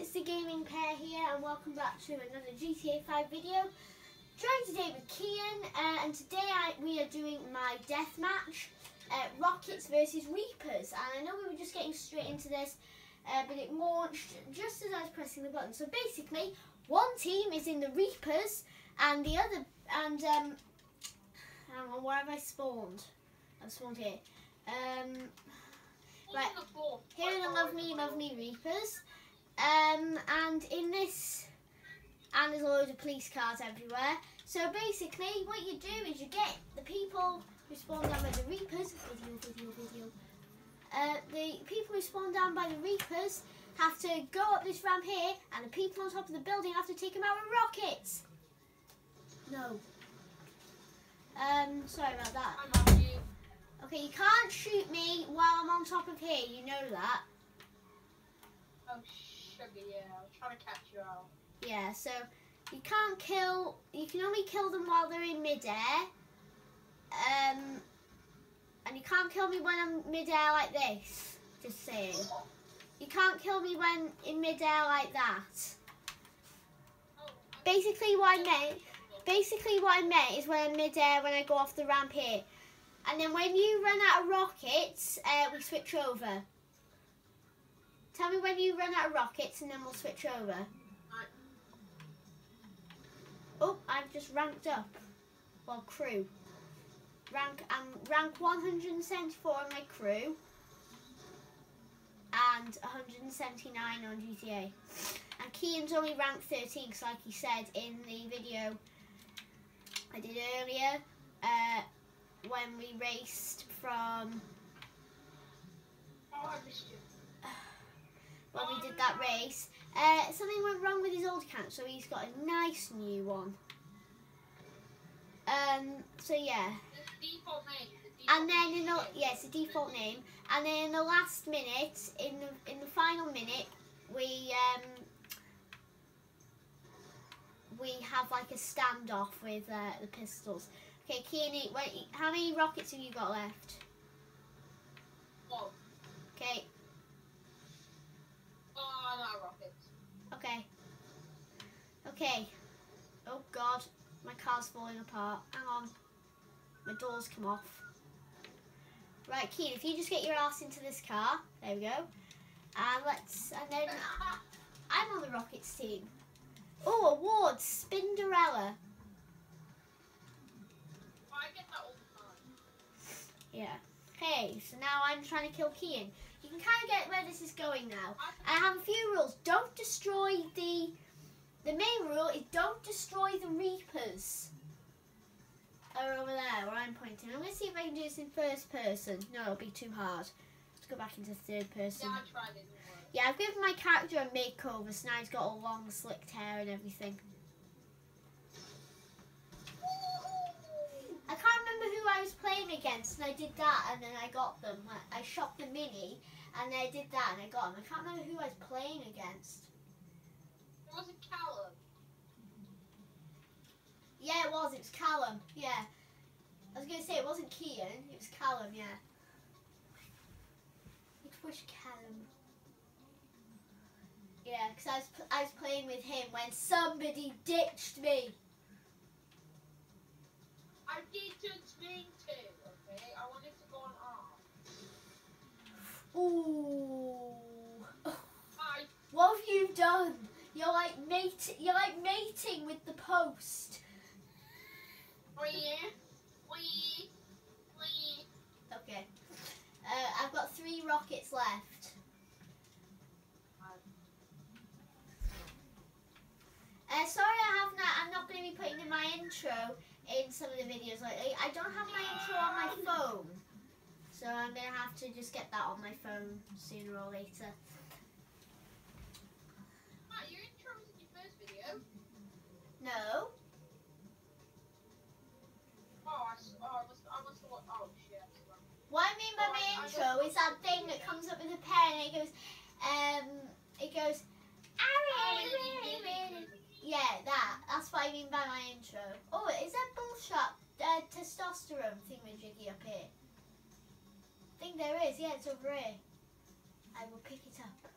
it's the Gaming Pear here and welcome back to another GTA 5 video. Joined today with Kian uh, and today I, we are doing my death match, uh, Rockets versus Reapers. And I know we were just getting straight into this, uh, but it launched just as I was pressing the button. So basically, one team is in the Reapers and the other, and um, hang on, where have I spawned? I've spawned here. Um, right, here are the lovely, lovely Reapers. Um, and in this, and there's loads of police cars everywhere. So basically, what you do is you get the people who spawn down by the Reapers. Video, video, video. Uh, the people who spawn down by the Reapers have to go up this ramp here, and the people on top of the building have to take them out with rockets. No. Um, sorry about that. Okay, you can't shoot me while I'm on top of here. You know that. Oh, sugar, yeah. I was trying to catch you out. Yeah, so you can't kill, you can only kill them while they're in midair. Um, and you can't kill me when I'm midair like this. Just saying. You can't kill me when in midair like that. Basically what I meant, basically what I meant is when I'm midair when I go off the ramp here. And then when you run out of rockets, uh, we switch over. Tell me when you run out of rockets and then we'll switch over. Oh, I've just ranked up. Well, crew. Rank um, rank 174 on my crew. And 179 on GTA. And Kian's only ranked 13 because like he said in the video I did earlier, uh, when we raced from Oh, I missed you. When we did that race. Uh, something went wrong with his old account, so he's got a nice new one. Um, so yeah. And then in the yes, the default name. And then in the last minute, in the in the final minute, we um we have like a standoff with uh, the pistols. Okay, Kian, how many rockets have you got left? One. Okay, Oh, not rockets. okay, okay. Oh God, my car's falling apart. Hang on, my doors come off. Right, Kian, if you just get your ass into this car, there we go. And let's, and then I'm on the Rockets team. Oh, awards, Spinderella. I get that all the time. Yeah. Okay, so now I'm trying to kill Kian. You can kind of get where this is going now. I have a few rules. Don't destroy the. The main rule is don't destroy the Reapers. Are over there where I'm pointing. I'm going to see if I can do this in first person. No, it'll be too hard. Let's go back into third person. Yeah, I tried it. Yeah, I've given my character a makeover, so now he's got a long, slicked hair and everything. I can't remember who I was playing against, and I did that, and then I got them. I, I shot the mini, and then I did that, and I got them. I can't remember who I was playing against. Callum. Yeah, it was. It was Callum. Yeah. I was going to say it wasn't Kian. It was Callum, yeah. It was Callum. Yeah, because I was, I was playing with him when somebody ditched me. I did to mean to, okay? I wanted to go on arm. Ooh. I What have you done? You're like mate. You're like mating with the post. Okay. Uh, I've got three rockets left. Uh, sorry, I have not. I'm not going to be putting in my intro in some of the videos lately. I don't have my intro on my phone, so I'm going to have to just get that on my phone sooner or later. I mean by my intro. Oh, is that Bull Shark uh, testosterone thingamajiggy up here? I think there is. Yeah, it's over here. I will pick it up.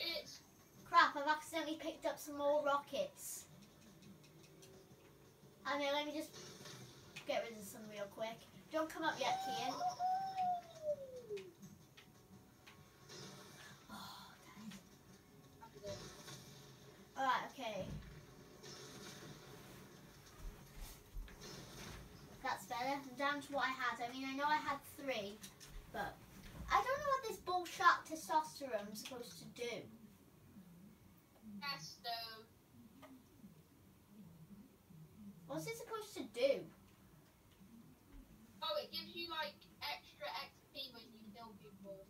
It's Crap, I've accidentally picked up some more rockets. And then let me just get rid of some real quick. Don't come up yet, Kian. Oh, Alright, okay. That's better. I'm down to what I had. I mean, I know I had three, but I don't know what this Bull Shark testosterone is supposed to do. Testo. What's it supposed to do? Oh, it gives you like extra XP when you kill people.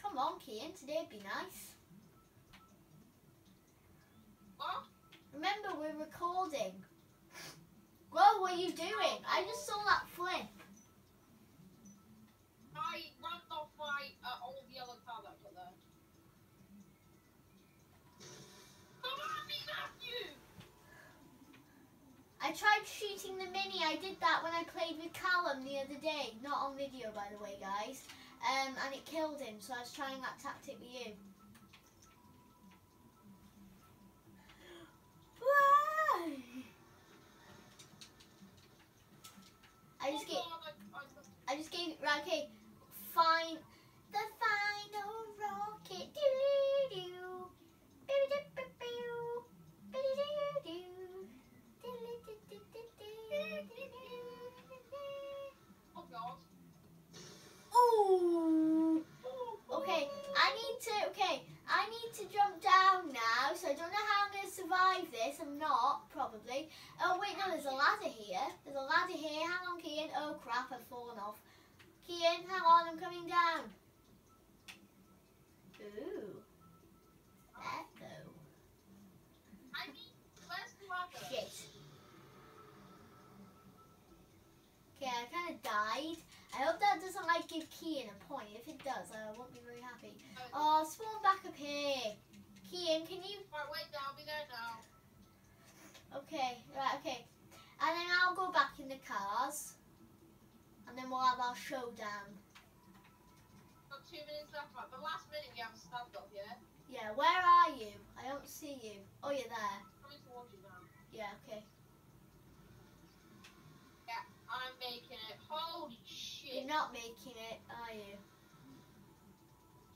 Come on, Kian. Today'd be nice. What? Remember, we're recording. Whoa, what are you doing? I just saw that flip. I ran off my uh, old yellow car that got there. Come on, me, Matthew! I tried shooting the mini. I did that when I played with Callum the other day. Not on video, by the way, guys. Um, and it killed him, so I was trying that tactic with you. I just gave, I- just gave, okay, fine, the final rocket, doo-doo-doo, doo-doo-doo-doo, doo-doo-doo-doo, Crap, I've fallen off. Kian, hang on, I'm coming down. Ooh. Echo. I mean, where's the ladder? Shit. Okay, I kind of died. I hope that doesn't like give Kian a point. If it does, I won't be very happy. Oh, spawn back up here. Kian, can you? Right, wait, I'll be there now. Okay, right, okay. And then I'll go back in the cars. And then we'll have our showdown. Got two minutes left, right? The last minute we have a stand up, yeah? Yeah, where are you? I don't see you. Oh, you're there. Coming towards you now. Yeah, okay. Yeah, I'm making it. Holy shit. You're not making it, are you?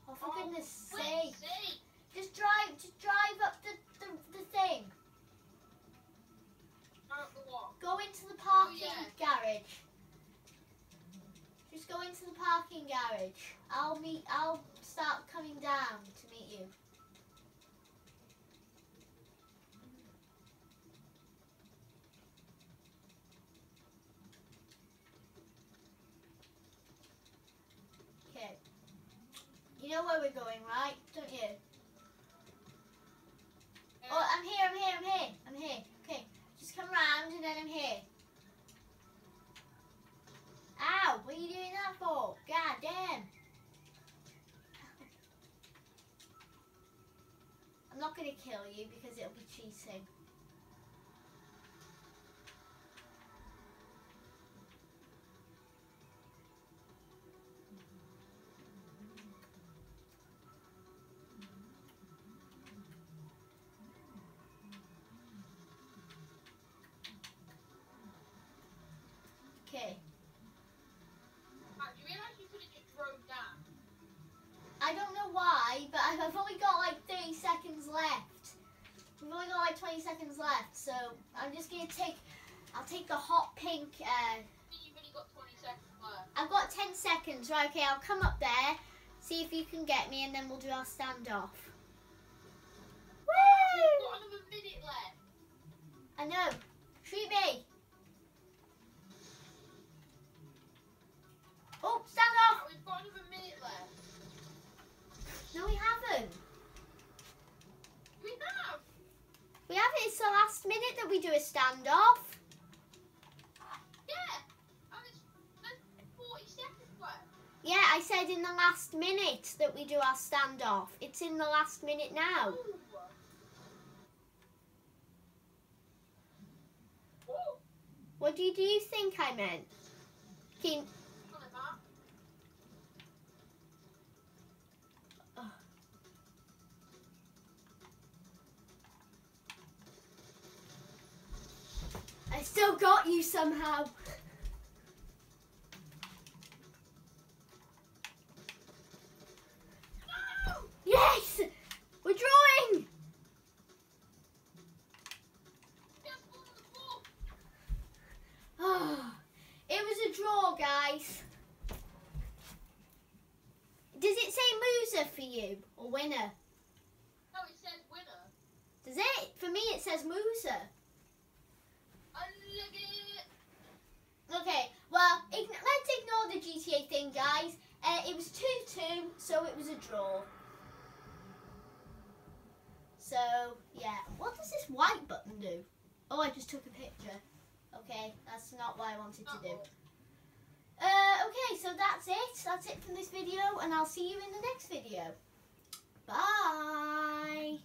Oh, for Oh, goodness Wait, sake. Just drive, just drive up the, the, the thing. Out the what? Go into the parking oh, yeah. garage. Just go into the parking garage. I'll meet. I'll start coming down to meet you. Okay. You know where we're going, right? Don't you? Oh. I'm here. I'm kill you because it'll be cheating. We've only got like 20 seconds left, so I'm just gonna take. I'll take the hot pink. Uh, I think you've only got 20 seconds left. I've got 10 seconds. Right, okay, I'll come up there, see if you can get me, and then we'll do our standoff. We've Woo! got another minute left. I know. Shoot me. We haven't. It's the last minute that we do a standoff. Yeah. And it's there's 40 seconds left. Yeah, I said in the last minute that we do our standoff. It's in the last minute now. What do you, do you think I meant? Keen, still got you somehow. Yes! We're drawing! Oh, it was a draw, guys. Does it say loser for you or winner? No, it says winner. Does it? For me, it says loser. thing, guys. Uh, it was 2-2, so it was a draw. So, yeah. What does this white button do? Oh, I just took a picture. Okay, that's not what I wanted to do. Uh, okay, so that's it. That's it from this video, and I'll see you in the next video. Bye!